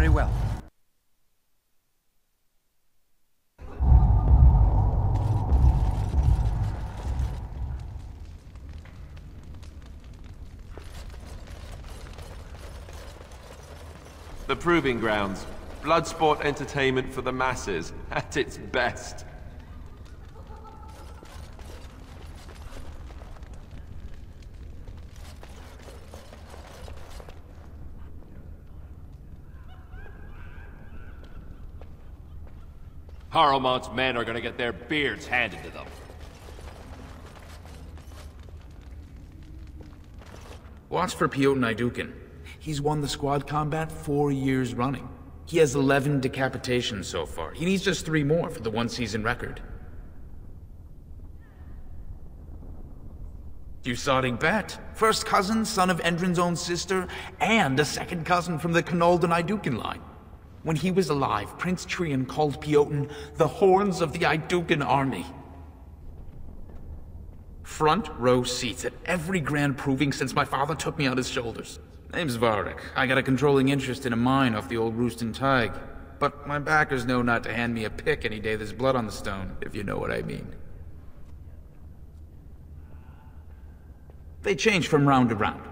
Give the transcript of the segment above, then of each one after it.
Very well. The Proving Grounds. Bloodsport entertainment for the masses, at its best. Harrowmont's men are gonna get their beards handed to them. Watch for Piotin Aeducan. He's won the squad combat four years running. He has 11 decapitations so far. He needs just three more for the one-season record. You Bet, first cousin, son of Endrin's own sister, and a second cousin from the Kanolda Aeducan line. When he was alive, Prince Trian called Piotin the Horns of the Aeducan army. Front row seats at every grand proving since my father took me on his shoulders. Name's Varric. I got a controlling interest in a mine off the old Roostin Tig. But my backers know not to hand me a pick any day there's blood on the stone, if you know what I mean. They change from round to round.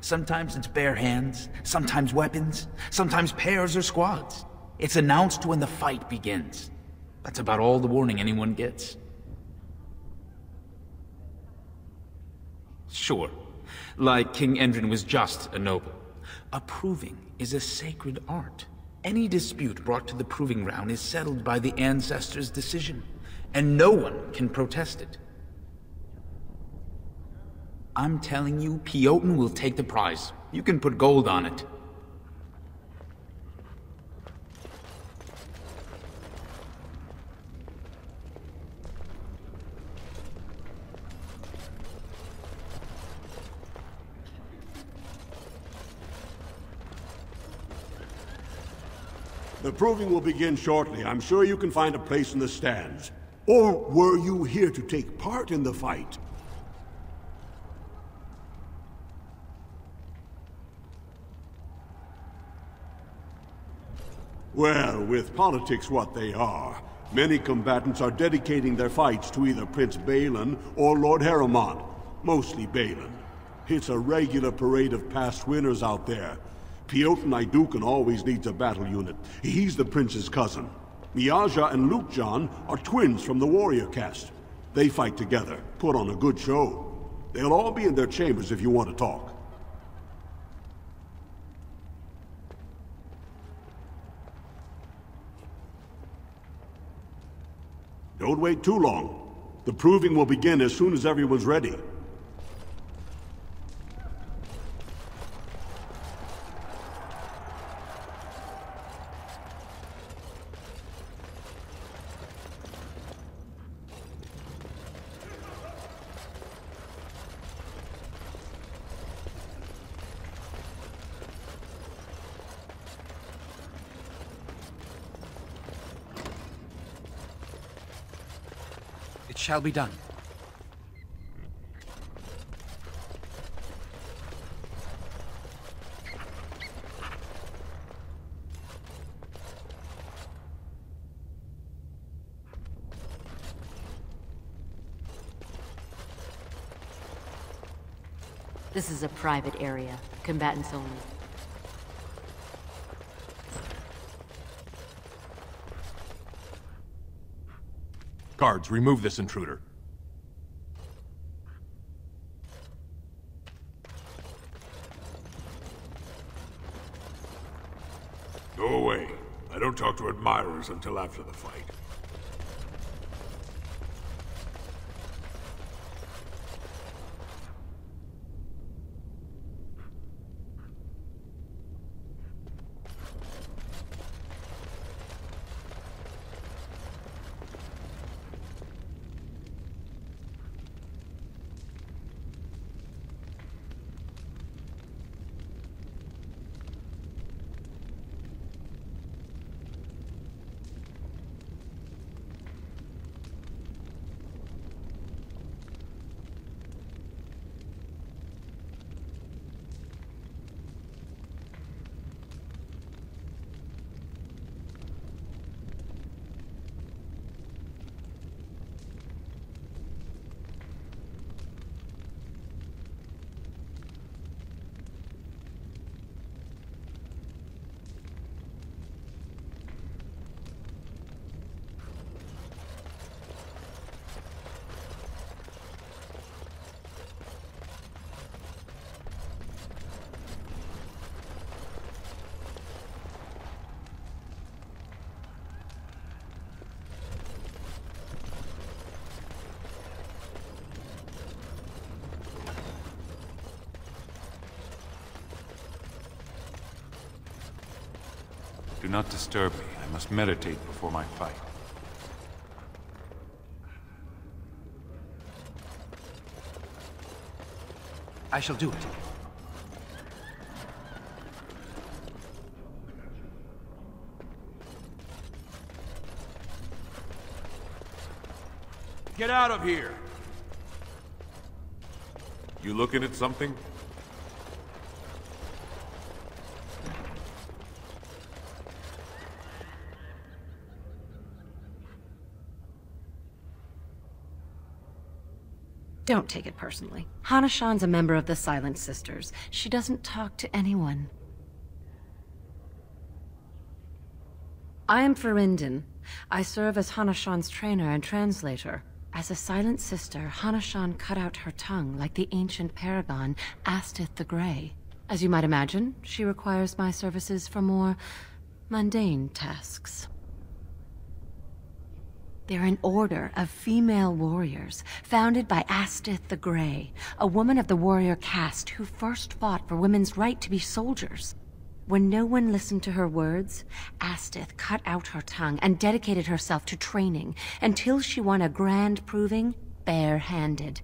Sometimes it's bare hands, sometimes weapons, sometimes pairs or squads. It's announced when the fight begins. That's about all the warning anyone gets. Sure, like King Endrin was just a noble. A proving is a sacred art. Any dispute brought to the proving ground is settled by the ancestors' decision, and no one can protest it. I'm telling you, Piotin will take the prize. You can put gold on it. The proving will begin shortly. I'm sure you can find a place in the stands. Or were you here to take part in the fight? Well, with politics what they are, many combatants are dedicating their fights to either Prince Bhelen or Lord Harrowmont, mostly Bhelen. It's a regular parade of past winners out there. Piotin Aeducan always needs a battle unit. He's the prince's cousin. Miaja and Lukejan are twins from the warrior caste. They fight together, put on a good show. They'll all be in their chambers if you want to talk. Don't wait too long. The proving will begin as soon as everyone's ready. Shall be done. This is a private area. Combatants only. Guards, remove this intruder. Go away. I don't talk to admirers until after the fight. Do not disturb me. I must meditate before my fight. I shall do it. Get out of here! You looking at something? Don't take it personally. Hanashan's a member of the Silent Sisters. She doesn't talk to anyone. I am Ferinden. I serve as Hanashan's trainer and translator. As a Silent Sister, Hanashan cut out her tongue like the ancient paragon, Astyth the Grey. As you might imagine, she requires my services for more mundane tasks. They're an order of female warriors, founded by Astyth the Grey, a woman of the warrior caste who first fought for women's right to be soldiers. When no one listened to her words, Astyth cut out her tongue and dedicated herself to training until she won a grand proving bare-handed.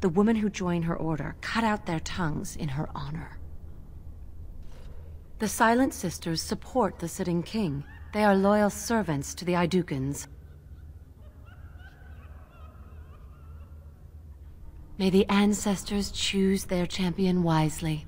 The women who joined her order cut out their tongues in her honor. The Silent Sisters support the sitting king. They are loyal servants to the Aeducans. May the ancestors choose their champion wisely.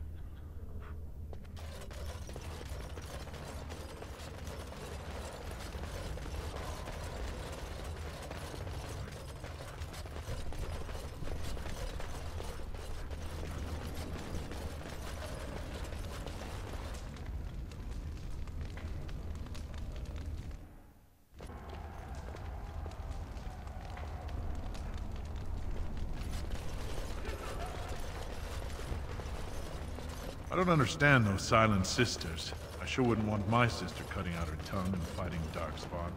I don't understand those silent sisters. I sure wouldn't want my sister cutting out her tongue and fighting Darkspawn.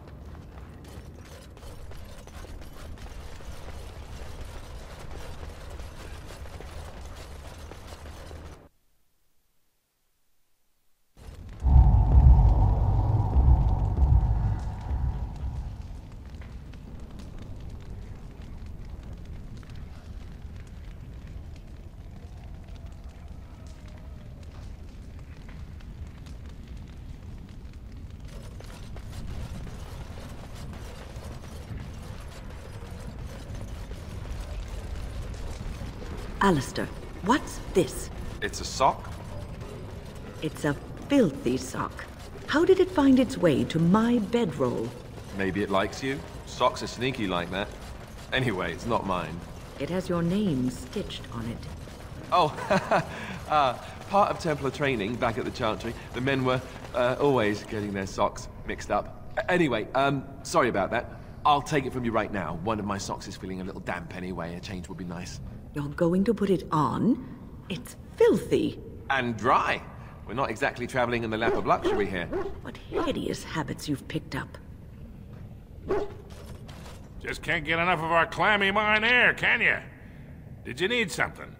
Alistair, what's this? It's a sock? It's a filthy sock. How did it find its way to my bedroll? Maybe it likes you? Socks are sneaky like that. Anyway, it's not mine. It has your name stitched on it. Oh, uh, part of Templar training back at the Chantry, the men were uh, always getting their socks mixed up. Anyway, um, sorry about that. I'll take it from you right now. One of my socks is feeling a little damp anyway. A change would be nice. You're going to put it on? It's filthy. And dry. We're not exactly traveling in the lap of luxury here. What hideous habits you've picked up. Just can't get enough of our clammy mine air, can you? Did you need something?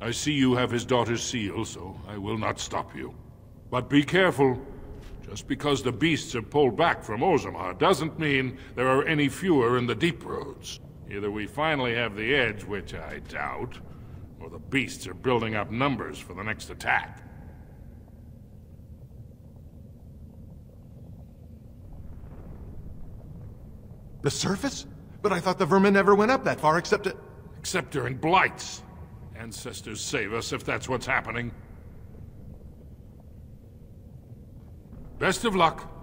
I see you have his daughter's seal, so I will not stop you. But be careful. Just because the beasts are pulled back from Orzammar doesn't mean there are any fewer in the deep roads. Either we finally have the edge, which I doubt, or the beasts are building up numbers for the next attack. The surface? But I thought the vermin never went up that far except to... Except during blights. Ancestors save us if that's what's happening. Best of luck.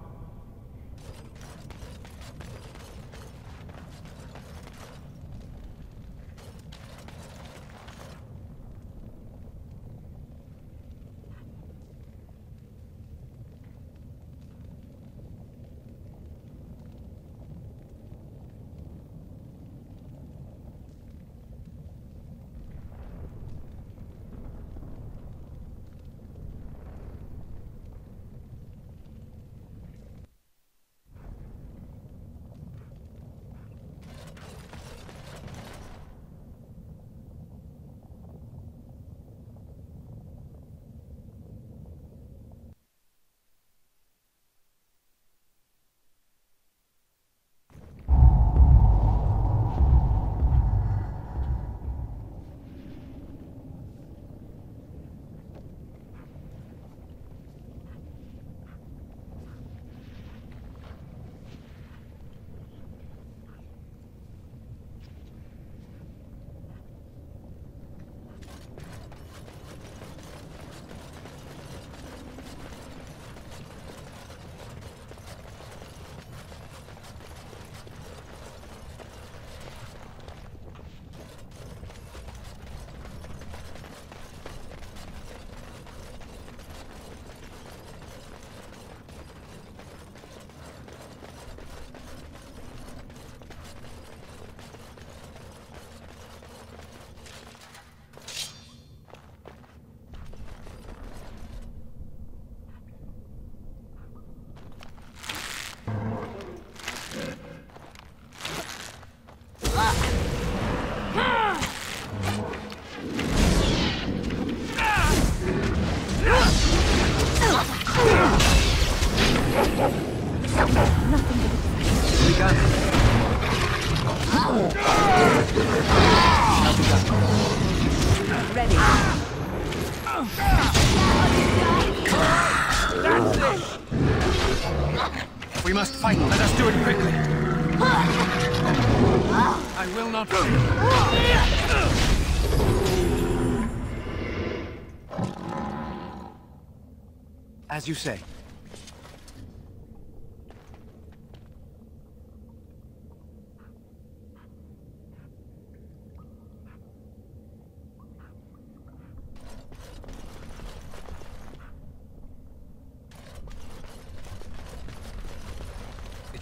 Must fight. Let us do it quickly. I will not As you say.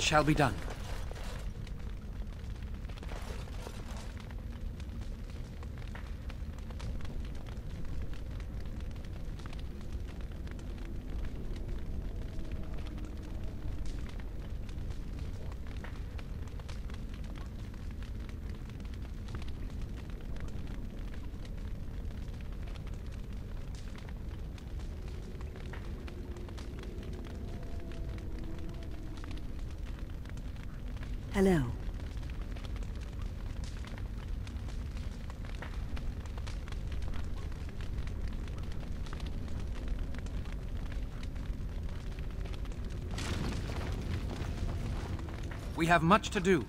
Shall be done. Hello. We have much to do.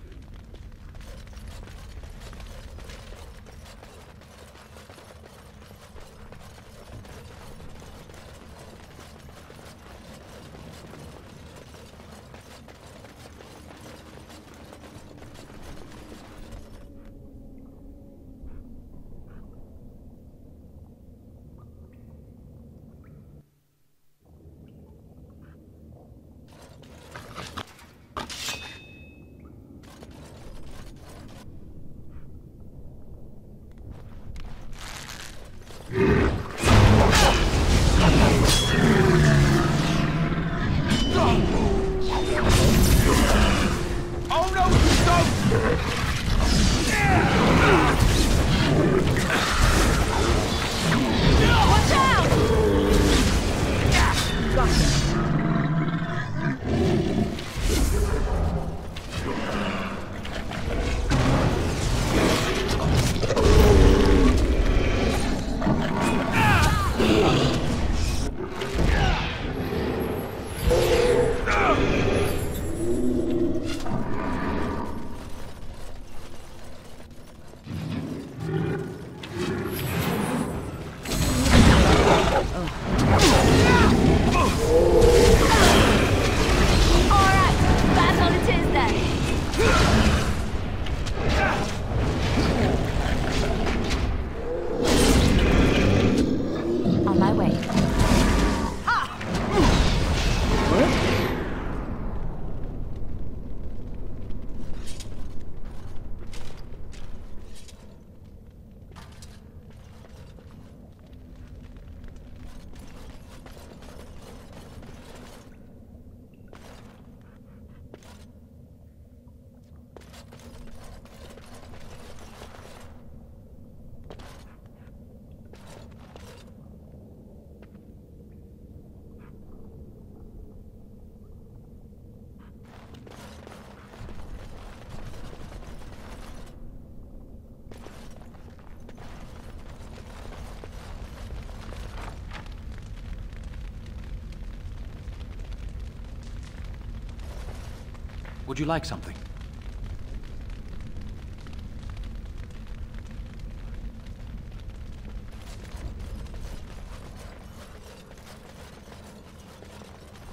Would you like something?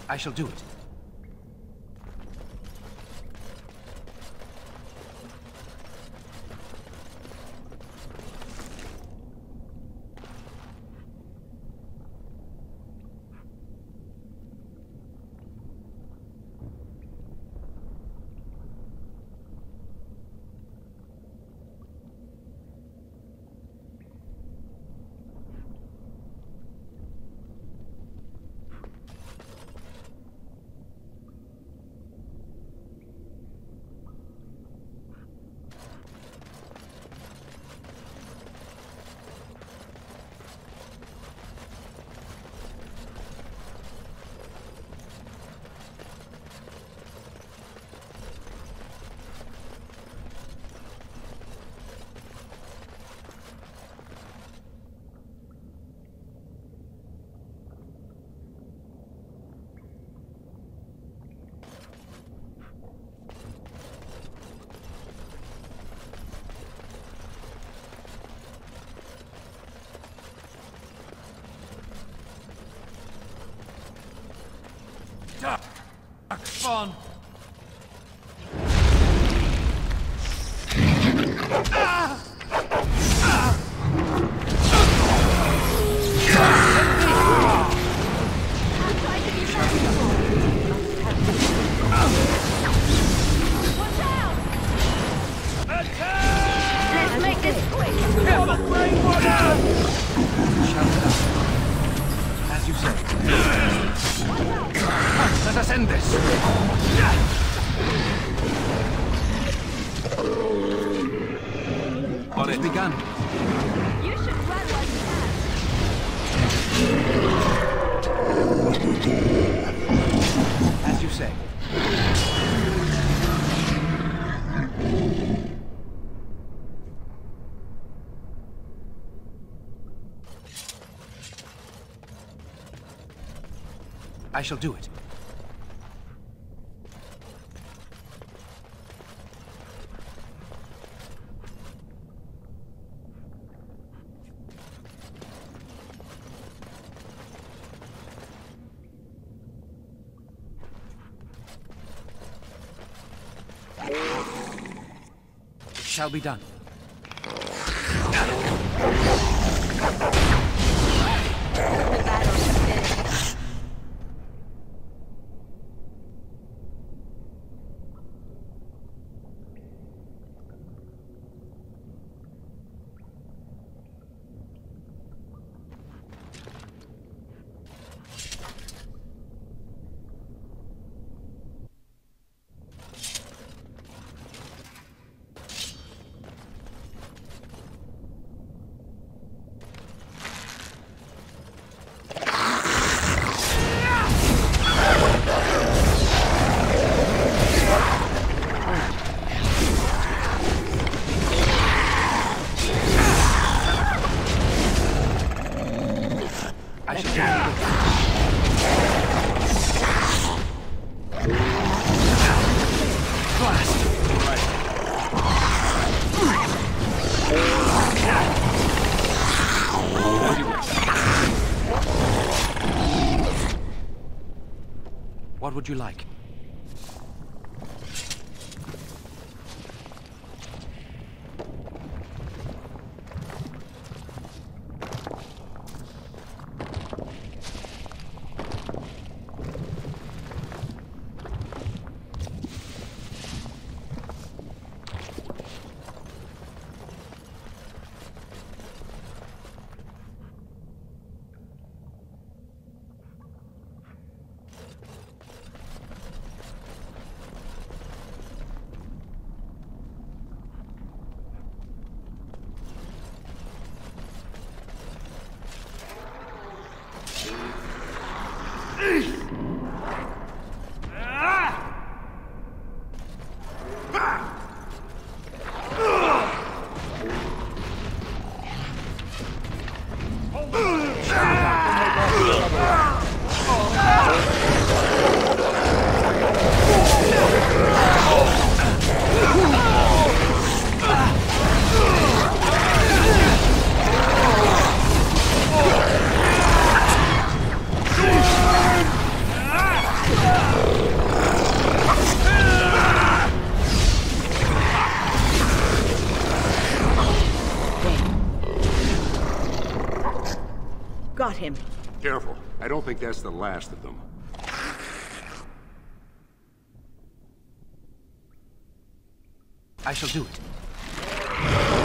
I shall do it. Spawn! I shall do it. It shall be done. You like? Got him. Careful. I don't think that's the last of them. I shall do it.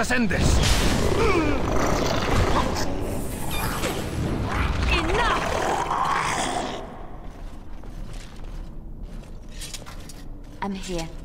Come, let us end this. Enough! I'm here.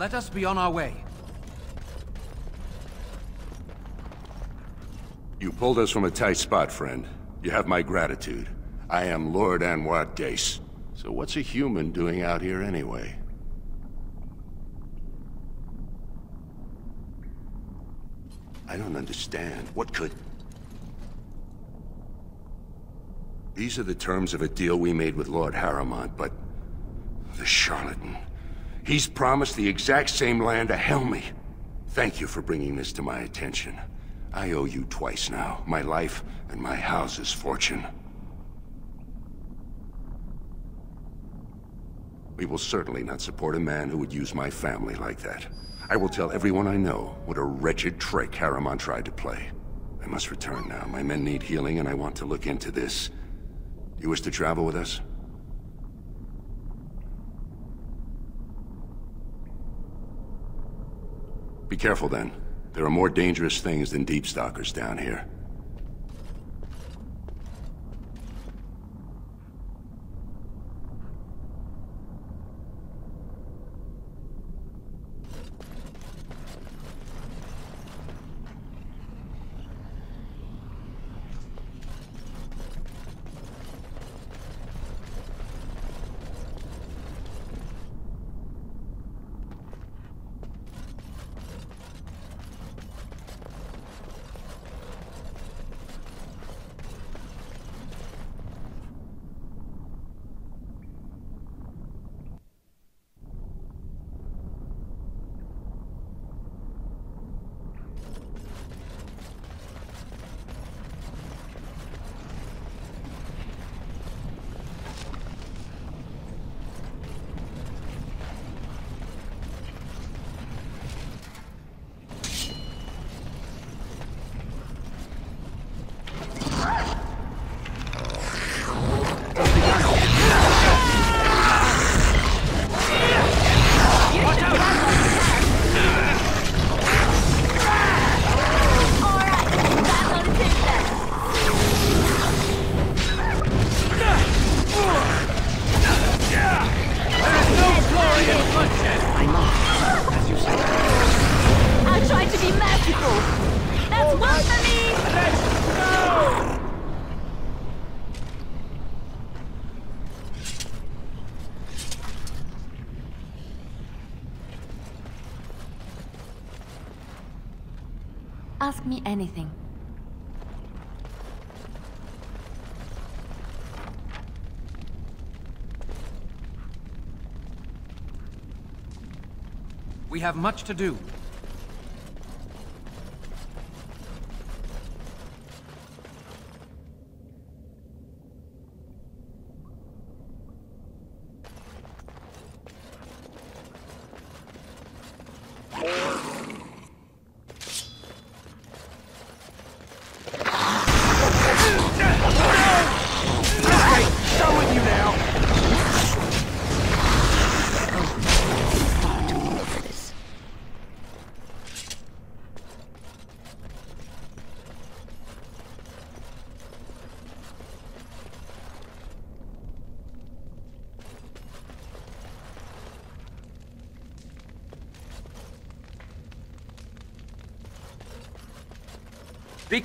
Let us be on our way. You pulled us from a tight spot, friend. You have my gratitude. I am Lord Anwar Dace. So what's a human doing out here anyway? I don't understand. What could... These are the terms of a deal we made with Lord Harrowmont, but... The charlatan. He's promised the exact same land to Helmi. Thank you for bringing this to my attention. I owe you twice now. My life and my house's fortune. We will certainly not support a man who would use my family like that. I will tell everyone I know what a wretched trick Harriman tried to play. I must return now. My men need healing, and I want to look into this. You wish to travel with us? Be careful, then. There are more dangerous things than deep stalkers down here. I tried to be merciful. That's one for me. Let's go. Ask me anything. We have much to do. Okay, done with you now. Be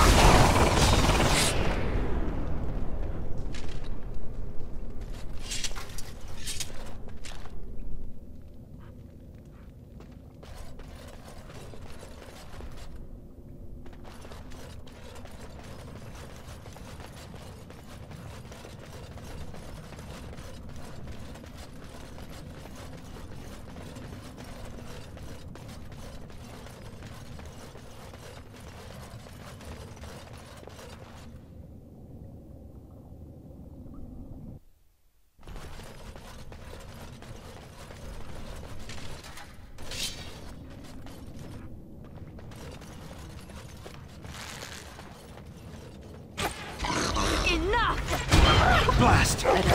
We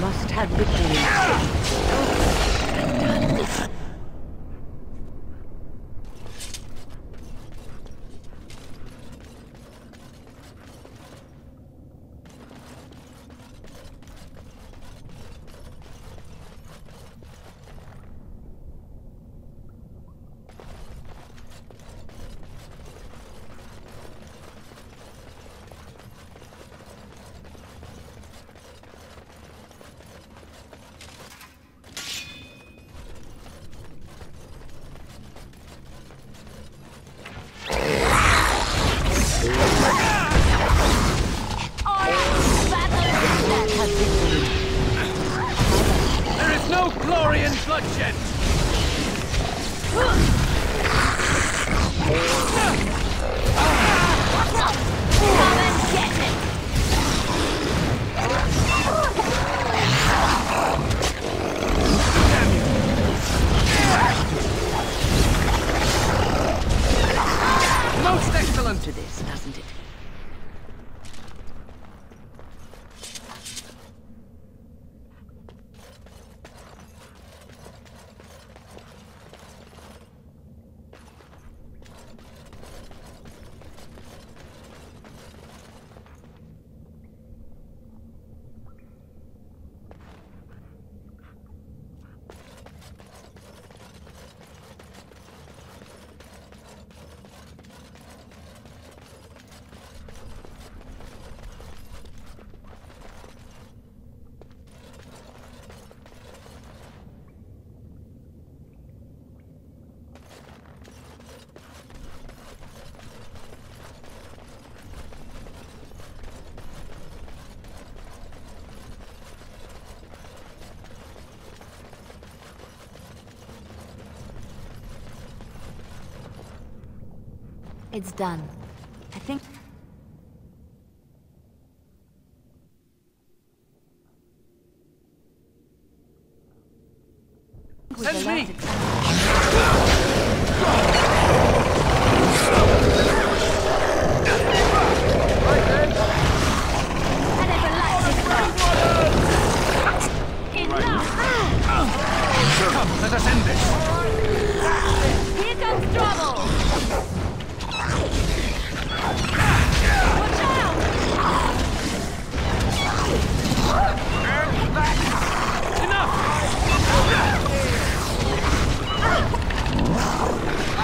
must have victory. It's done. I think... Send me! Come, let us end this! Here comes trouble!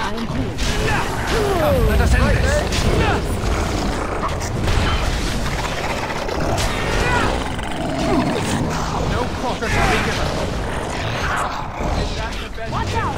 Come, let us end this! No quarter shall be given! Watch out!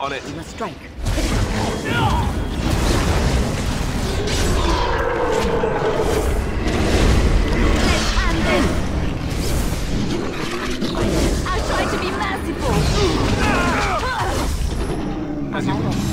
On it. We must strike. Let's end this! I'll try to be merciful! As you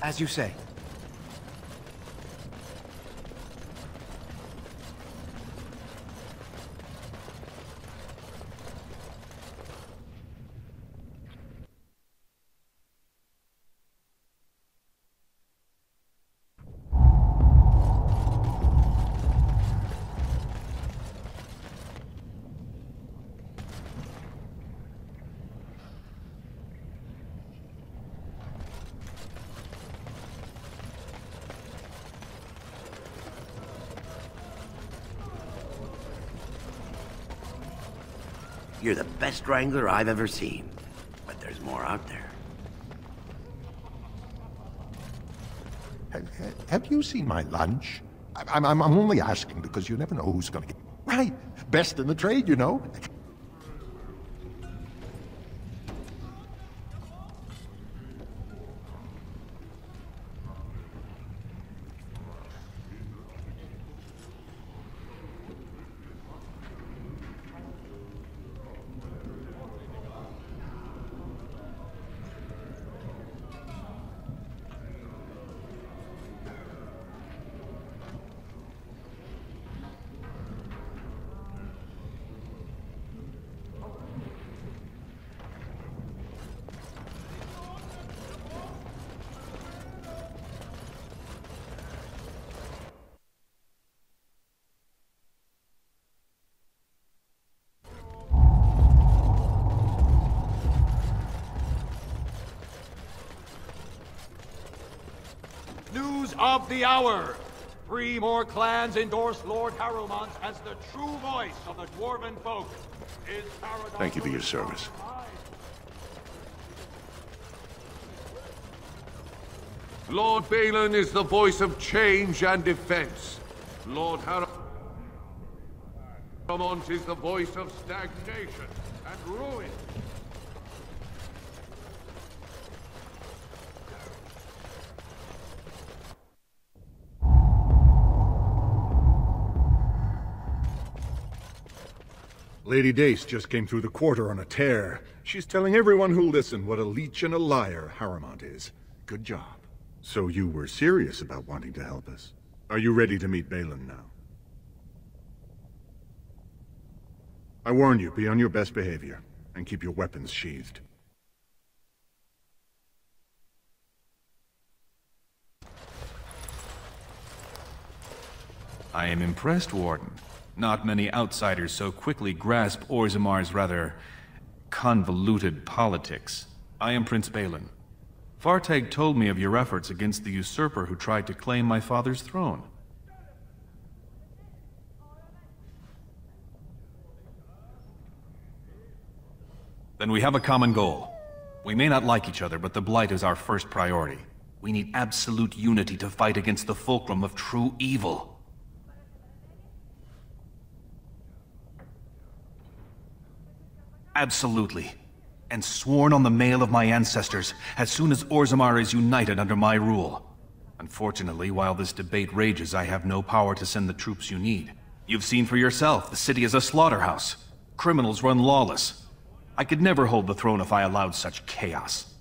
As you say. You're the best wrangler I've ever seen. But there's more out there. Ha- ha- Have you seen my lunch? I'm, I'm, I'm only asking because you never know who's going to get. Right. Best in the trade, you know. Of the hour. Three more clans endorse Lord Harrowmont as the true voice of the Dwarven folk. Is Paradox Thank you for your service. Lord Bhelen is the voice of change and defense. Lord Harrowmont is the voice of stagnation and ruin. Lady Dace just came through the quarter on a tear. She's telling everyone who'll listen what a leech and a liar Harrowmont is. Good job. So you were serious about wanting to help us. Are you ready to meet Bhelen now? I warn you, be on your best behavior, and keep your weapons sheathed. I am impressed, Warden. Not many outsiders so quickly grasp Orzammar's rather convoluted politics. I am Prince Bhelen. Vartag told me of your efforts against the usurper who tried to claim my father's throne. Then we have a common goal. We may not like each other, but the Blight is our first priority. We need absolute unity to fight against the fulcrum of true evil. Absolutely. And sworn on the mail of my ancestors, as soon as Orzammar is united under my rule. Unfortunately, while this debate rages, I have no power to send the troops you need. You've seen for yourself, the city is a slaughterhouse. Criminals run lawless. I could never hold the throne if I allowed such chaos.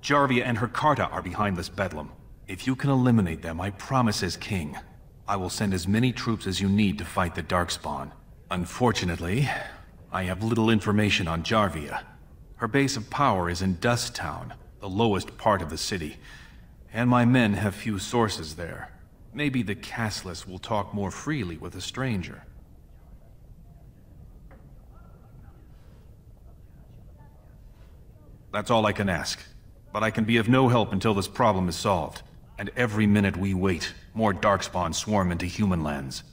Jarvia and her Carta are behind this bedlam. If you can eliminate them, I promise as king, I will send as many troops as you need to fight the Darkspawn. Unfortunately, I have little information on Jarvia. Her base of power is in Dust Town, the lowest part of the city, and my men have few sources there. Maybe the casteless will talk more freely with a stranger. That's all I can ask. But I can be of no help until this problem is solved. And every minute we wait, more Darkspawn swarm into human lands.